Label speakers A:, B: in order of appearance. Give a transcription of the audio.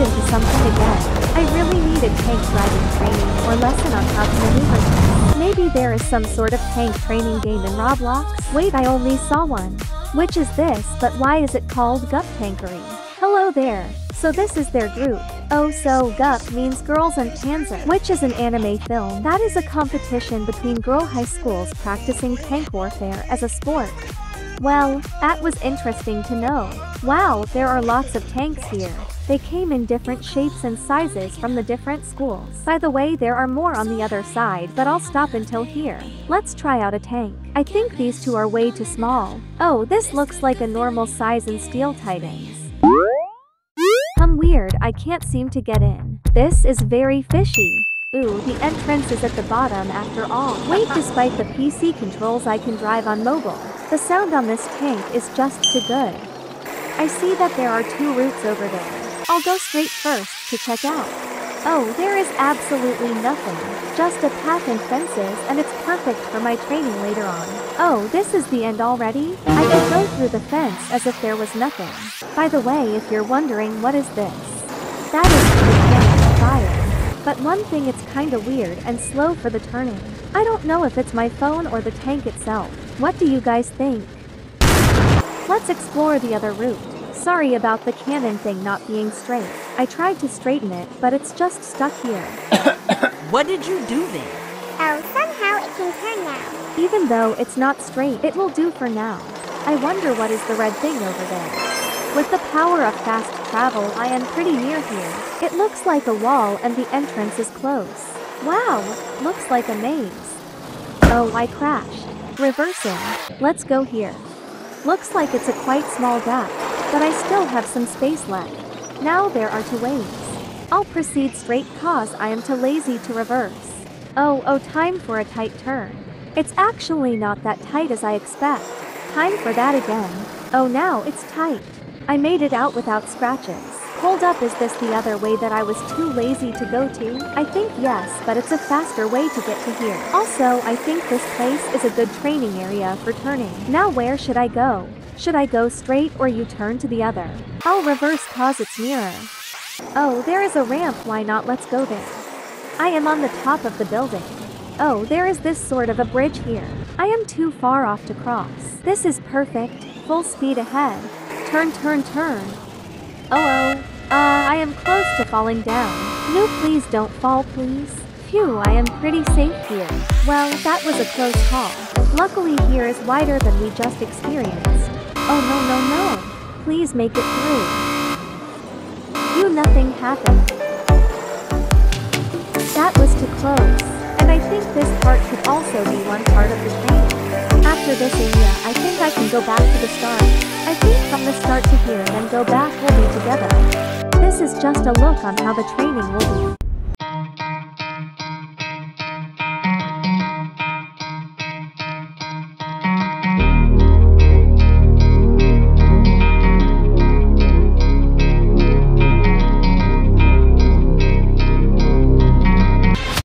A: into something again. I really need a tank driving training or lesson on how to maneuver. Maybe there is some sort of tank training game in Roblox? Wait, I only saw one. Which is this, but why is it called GuP Tankery? Hello there. So this is their group. Oh so GuP means Girls and Panzer, which is an anime film that is a competition between girl high schools practicing tank warfare as a sport. Well, that was interesting to know. Wow, there are lots of tanks here. They came in different shapes and sizes from the different schools. By the way, there are more on the other side, but I'll stop until here. Let's try out a tank. I think these two are way too small. Oh, this looks like a normal size in Steel Titans. Come weird, I can't seem to get in. This is very fishy. Ooh, the entrance is at the bottom after all. Wait, despite the PC controls I can drive on mobile. The sound on this tank is just too good. I see that there are two routes over there. I'll go straight first to check out. Oh, there is absolutely nothing. Just a path and fences and it's perfect for my training later on. Oh, this is the end already? I could go through the fence as if there was nothing. By the way, if you're wondering what is this? That is the fire. But one thing it's kinda weird and slow for the turning. I don't know if it's my phone or the tank itself. What do you guys think? Let's explore the other route. Sorry about the cannon thing not being straight. I tried to straighten it, but it's just stuck here.
B: What did you do there?
C: Oh, somehow it can turn now.
A: Even though it's not straight, it will do for now. I wonder what is the red thing over there. With the power of fast travel, I am pretty near here. It looks like a wall and the entrance is close. Wow, looks like a maze. Oh, I crashed. Reversing. Let's go here. Looks like it's a quite small gap, but I still have some space left. Now there are two ways. I'll proceed straight cause I am too lazy to reverse. Oh, oh, time for a tight turn. It's actually not that tight as I expect. Time for that again. Oh, now it's tight. I made it out without scratches. Hold up, is this the other way that I was too lazy to go to? I think yes, but it's a faster way to get to here. Also, I think this place is a good training area for turning. Now where should I go? Should I go straight or you turn to the other? I'll reverse cause it's nearer. Oh, there is a ramp, why not let's go there. I am on the top of the building. Oh, there is this sort of a bridge here. I am too far off to cross. This is perfect. Full speed ahead. Turn, turn, turn. Oh, oh. Uh, I am close to falling down. No, please don't fall, please. Phew, I am pretty safe here. Well, that was a close call. Luckily here is wider than we just experienced. Oh no, no, no. Please make it through. You nothing happened. That was too close. And I think this part could also be one part of the training. After this area, I think I can go back to the start. I think from the start to here and then go back will be together. This is just a look on how the training will be.